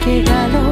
que ganó.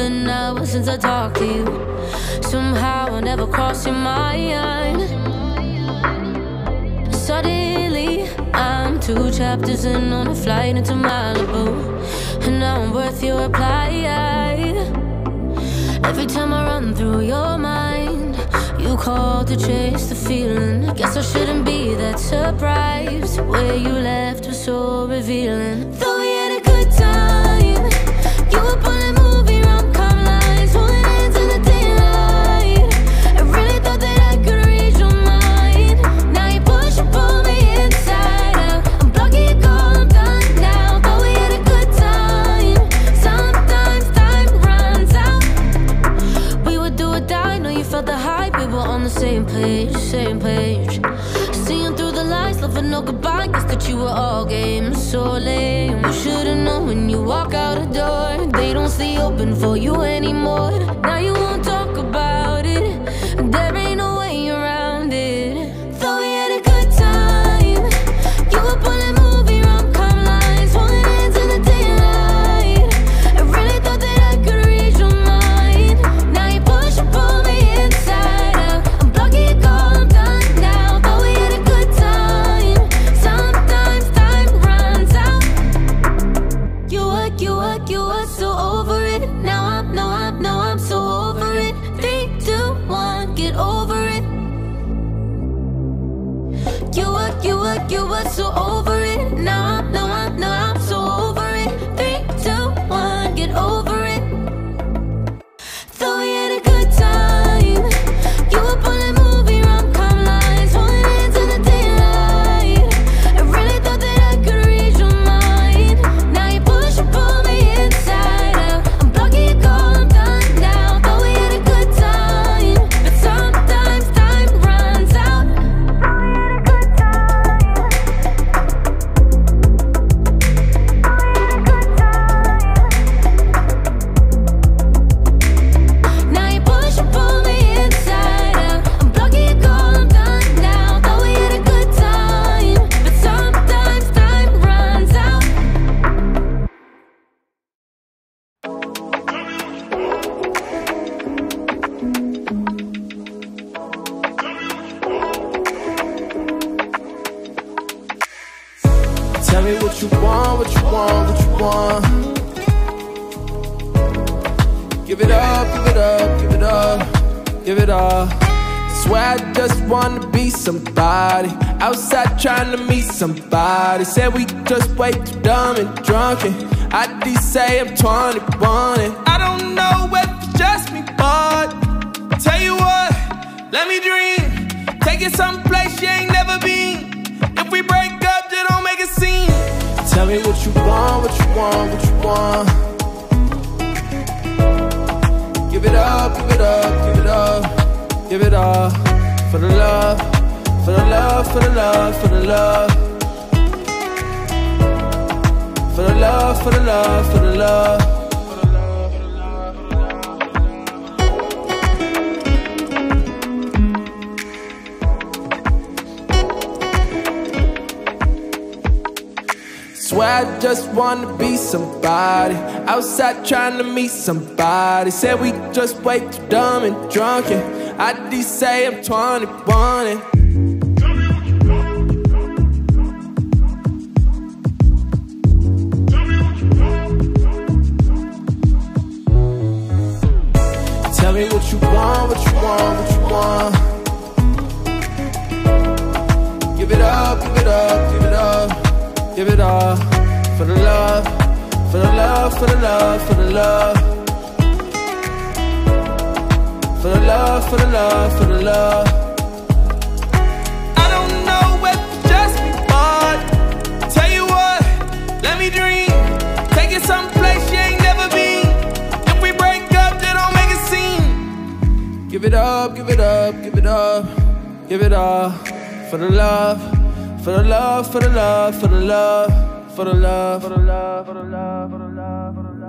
An hour since I talked to you. Somehow I never crossed your mind. Suddenly, I'm two chapters in on a flight into Malibu. And now I'm worth your reply. Every time I run through your mind, you call to chase the feeling. Guess I shouldn't be that surprised. Where you left was so revealing. Though were game, so lame. You should've known when you walk out the door. They don't stay open for you anymore. Give it up, give it up, give it up, give it up. Swear I just wanna be somebody. Outside trying to meet somebody. Said we just way too dumb and drunken. I D say I'm 21 and I don't know if it's just me, but tell you what, let me dream. Take it someplace you ain't never been. If we break up, just don't make a scene. Tell me what you want, what you want, what you want. Give it up, give it up, give it up, give it up. For the love, for the love, for the love, for the love. For the love, for the love, for the love. Swear I just wanna be somebody. Outside trying to meet somebody. Said we just way too dumb and drunk. drunken. I D say I'm 21 and Tell me what you want, what you want, what you want. Love, for the love, for the love. For the love, for the love, for the love. I don't know it's just me, but tell you what, let me dream. Take it someplace you ain't never been. If we break up, then don't make a scene. Give it up, give it up, give it up, give it up. For the love, for the love, for the love, for the love, for the love, for the love, for the love, for the love, for the love.